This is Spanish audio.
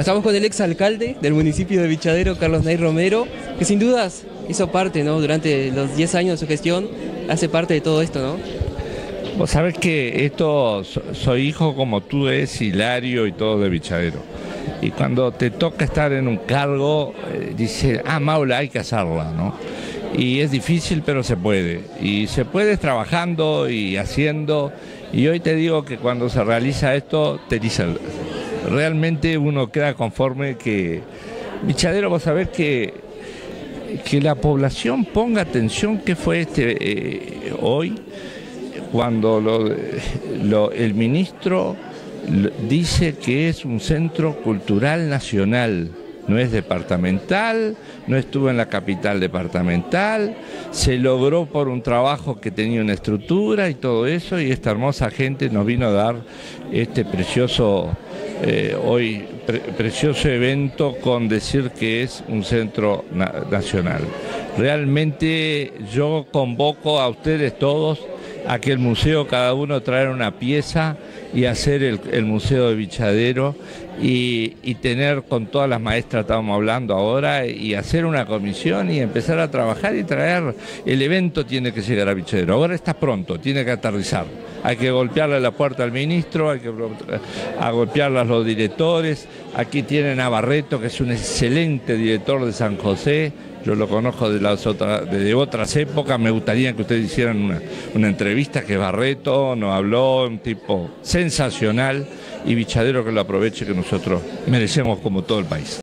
Estamos con el exalcalde del municipio de Bichadero, Carlos Ney Romero, que sin dudas hizo parte, ¿no? Durante los 10 años de su gestión, hace parte de todo esto, ¿no? Vos sabés que esto, soy hijo como tú es Hilario y todo de Bichadero. Y cuando te toca estar en un cargo, eh, dice, ah, Maula, hay que hacerla, ¿no? Y es difícil, pero se puede. Y se puede trabajando y haciendo. Y hoy te digo que cuando se realiza esto, te dicen, realmente uno queda conforme que, Bichadero, vos sabés que, que la población ponga atención que fue este eh, hoy, cuando lo, el ministro dice que es un centro cultural nacional no es departamental, no estuvo en la capital departamental, se logró por un trabajo que tenía una estructura y todo eso, y esta hermosa gente nos vino a dar este precioso, eh, hoy, precioso evento con decir que es un centro nacional. Realmente yo convoco a ustedes todos a que el museo cada uno traiga una pieza y hacer el, Museo de Bichadero y, tener con todas las maestras, estábamos hablando ahora, y hacer una comisión y empezar a trabajar y traer, el evento tiene que llegar a Bichadero, ahora está pronto, tiene que aterrizar. Hay que golpearle la puerta al ministro, hay que a golpearle a los directores. Aquí tienen a Barreto, que es un excelente director de San José, yo lo conozco de, las otras, de otras épocas, me gustaría que ustedes hicieran una, una entrevista que Barreto nos habló, un tipo sensacional y bichadero que lo aproveche que nosotros merecemos como todo el país.